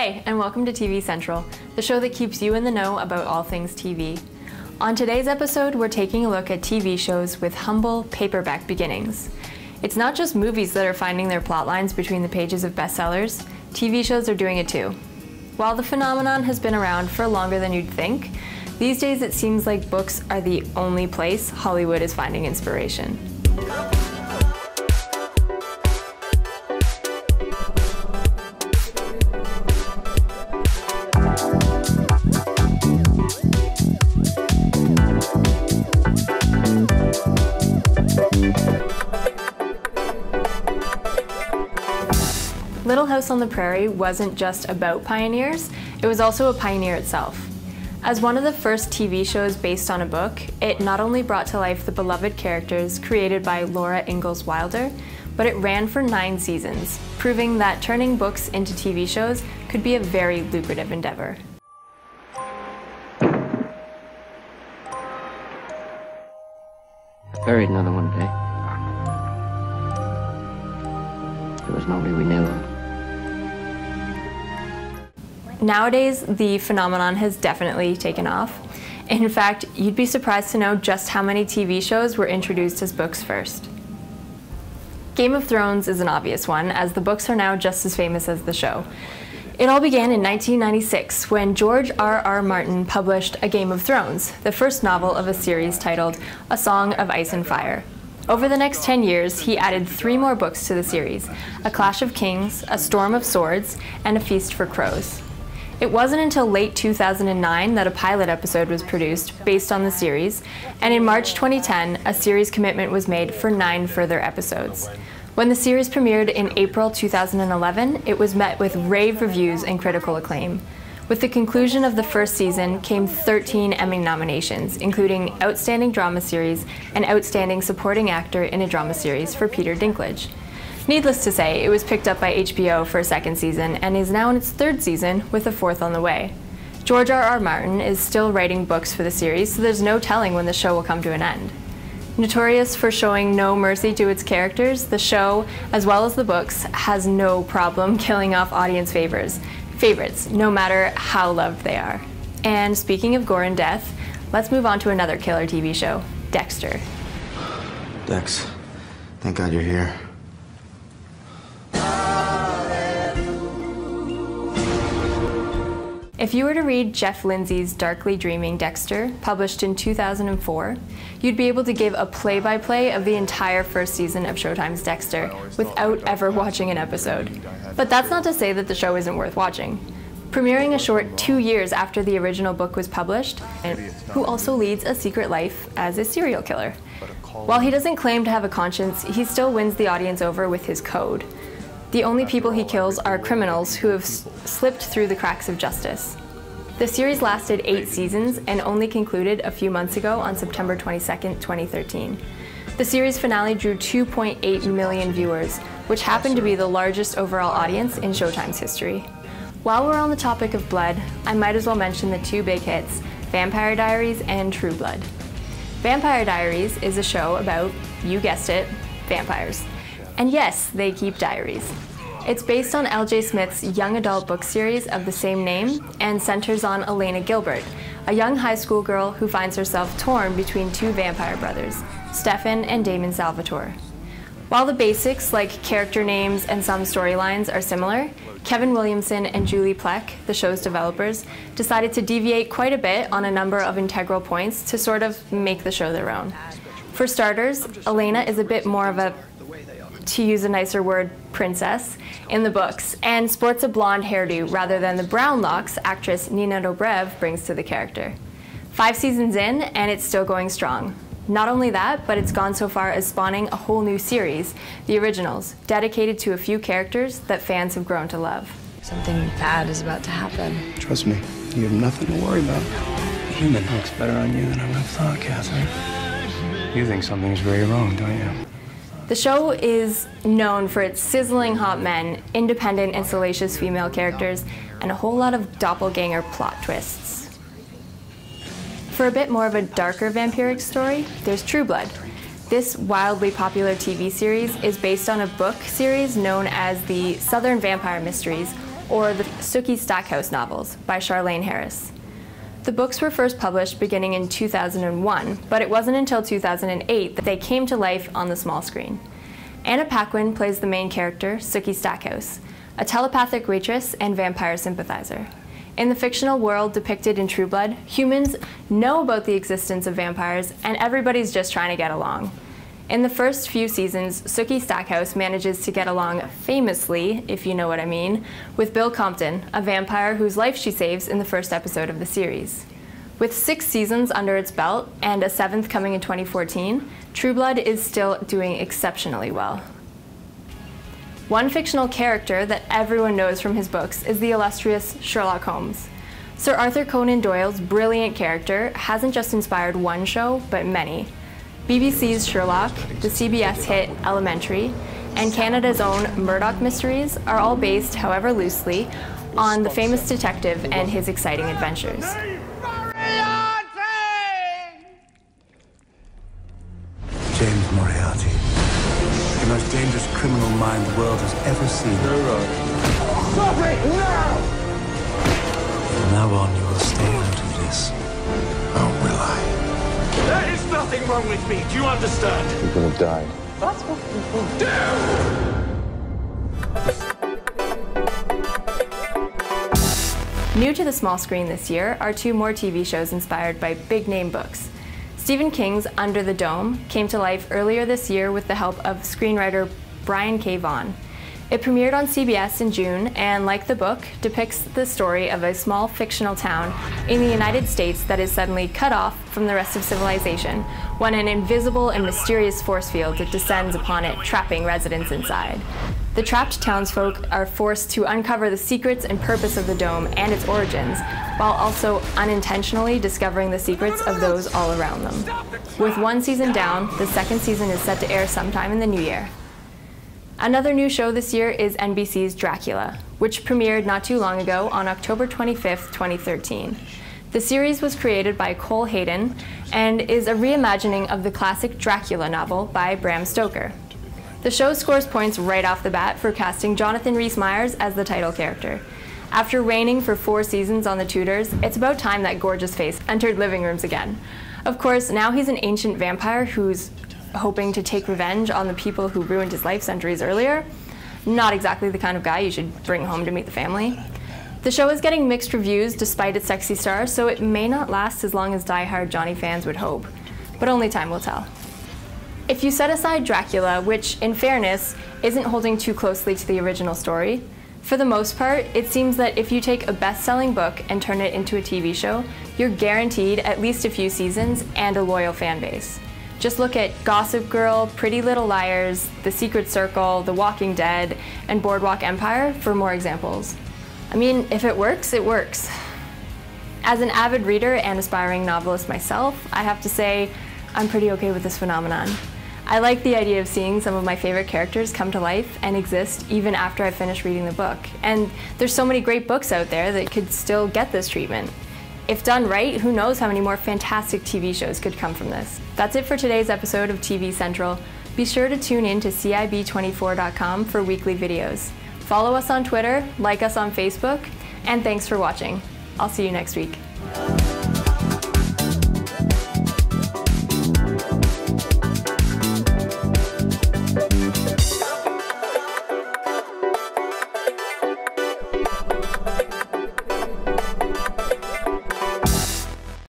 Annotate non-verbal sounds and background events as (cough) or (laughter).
Hey, and welcome to TV Central, the show that keeps you in the know about all things TV. On today's episode, we're taking a look at TV shows with humble paperback beginnings. It's not just movies that are finding their plot lines between the pages of bestsellers, TV shows are doing it too. While the phenomenon has been around for longer than you'd think, these days it seems like books are the only place Hollywood is finding inspiration. House on the Prairie wasn't just about pioneers, it was also a pioneer itself. As one of the first TV shows based on a book, it not only brought to life the beloved characters created by Laura Ingalls Wilder, but it ran for nine seasons, proving that turning books into TV shows could be a very lucrative endeavor. Buried another one today. There was nobody we knew. Nowadays, the phenomenon has definitely taken off. In fact, you'd be surprised to know just how many TV shows were introduced as books first. Game of Thrones is an obvious one, as the books are now just as famous as the show. It all began in 1996 when George R. R. Martin published A Game of Thrones, the first novel of a series titled A Song of Ice and Fire. Over the next 10 years, he added three more books to the series A Clash of Kings, A Storm of Swords, and A Feast for Crows. It wasn't until late 2009 that a pilot episode was produced based on the series, and in March 2010, a series commitment was made for nine further episodes. When the series premiered in April 2011, it was met with rave reviews and critical acclaim. With the conclusion of the first season came 13 Emmy nominations, including Outstanding Drama Series and Outstanding Supporting Actor in a Drama Series for Peter Dinklage. Needless to say, it was picked up by HBO for a second season and is now in its third season with a fourth on the way. George R. R. Martin is still writing books for the series, so there's no telling when the show will come to an end. Notorious for showing no mercy to its characters, the show, as well as the books, has no problem (laughs) killing off audience favors, favorites, no matter how loved they are. And speaking of gore and death, let's move on to another killer TV show, Dexter. Dex, thank God you're here. If you were to read Jeff Lindsay's Darkly Dreaming Dexter, published in 2004, you'd be able to give a play by play of the entire first season of Showtime's Dexter without ever watching an episode. But that's not to say that the show isn't worth watching. Premiering a short two years after the original book was published, and who also leads a secret life as a serial killer. While he doesn't claim to have a conscience, he still wins the audience over with his code. The only people he kills are criminals who have slipped through the cracks of justice. The series lasted eight seasons and only concluded a few months ago on September 22, 2013. The series finale drew 2.8 million viewers, which happened to be the largest overall audience in Showtime's history. While we're on the topic of blood, I might as well mention the two big hits, Vampire Diaries and True Blood. Vampire Diaries is a show about, you guessed it, vampires. And yes, they keep diaries. It's based on L.J. Smith's young adult book series of the same name and centers on Elena Gilbert, a young high school girl who finds herself torn between two vampire brothers, Stefan and Damon Salvatore. While the basics, like character names and some storylines, are similar, Kevin Williamson and Julie Plec, the show's developers, decided to deviate quite a bit on a number of integral points to sort of make the show their own. For starters, Elena is a bit more of a to use a nicer word, princess, in the books, and sports a blonde hairdo rather than the brown locks actress Nina Dobrev brings to the character. Five seasons in, and it's still going strong. Not only that, but it's gone so far as spawning a whole new series, The Originals, dedicated to a few characters that fans have grown to love. Something bad is about to happen. Trust me, you have nothing to worry about. Human looks better on you than I would have thought, Catherine. You think something's very wrong, don't you? The show is known for its sizzling hot men, independent and salacious female characters, and a whole lot of doppelganger plot twists. For a bit more of a darker vampiric story, there's True Blood. This wildly popular TV series is based on a book series known as the Southern Vampire Mysteries, or the Sookie Stackhouse novels by Charlaine Harris. The books were first published beginning in 2001, but it wasn't until 2008 that they came to life on the small screen. Anna Paquin plays the main character, Sookie Stackhouse, a telepathic waitress and vampire sympathizer. In the fictional world depicted in True Blood, humans know about the existence of vampires and everybody's just trying to get along. In the first few seasons, Sookie Stackhouse manages to get along famously, if you know what I mean, with Bill Compton, a vampire whose life she saves in the first episode of the series. With six seasons under its belt and a seventh coming in 2014, True Blood is still doing exceptionally well. One fictional character that everyone knows from his books is the illustrious Sherlock Holmes. Sir Arthur Conan Doyle's brilliant character hasn't just inspired one show, but many. BBC's Sherlock, the CBS hit Elementary, and Canada's own Murdoch Mysteries are all based, however loosely, on the famous detective and his exciting adventures. James Moriarty. The most dangerous criminal mind the world has ever seen. Stop it now! From now on, you will stay out of this. Oh, will I? There is nothing wrong with me. Do you understand? You could have died. That's what people do! New to the small screen this year are two more TV shows inspired by big name books. Stephen King's Under the Dome came to life earlier this year with the help of screenwriter Brian K. Vaughan. It premiered on CBS in June and, like the book, depicts the story of a small fictional town in the United States that is suddenly cut off from the rest of civilization when an invisible and mysterious force field descends upon it, trapping residents inside. The trapped townsfolk are forced to uncover the secrets and purpose of the dome and its origins, while also unintentionally discovering the secrets of those all around them. With one season down, the second season is set to air sometime in the new year. Another new show this year is NBC's Dracula, which premiered not too long ago on October 25, 2013. The series was created by Cole Haddon and is a reimagining of the classic Dracula novel by Bram Stoker. The show scores points right off the bat for casting Jonathan Rhys Meyers as the title character. After reigning for four seasons on the Tudors, it's about time that gorgeous face entered living rooms again. Of course, now he's an ancient vampire who's hoping to take revenge on the people who ruined his life centuries earlier. Not exactly the kind of guy you should bring home to meet the family. The show is getting mixed reviews despite its sexy star, so it may not last as long as die-hard Johnny fans would hope. But only time will tell. If you set aside Dracula, which, in fairness, isn't holding too closely to the original story, for the most part, it seems that if you take a best selling book and turn it into a TV show, you're guaranteed at least a few seasons and a loyal fan base. Just look at Gossip Girl, Pretty Little Liars, The Secret Circle, The Walking Dead, and Boardwalk Empire for more examples. I mean, if it works, it works. As an avid reader and aspiring novelist myself, I have to say I'm pretty okay with this phenomenon. I like the idea of seeing some of my favorite characters come to life and exist even after I finish reading the book. And there's so many great books out there that could still get this treatment. If done right, who knows how many more fantastic TV shows could come from this. That's it for today's episode of TV Central. Be sure to tune in to CIB24.com for weekly videos. Follow us on Twitter, like us on Facebook, and thanks for watching. I'll see you next week.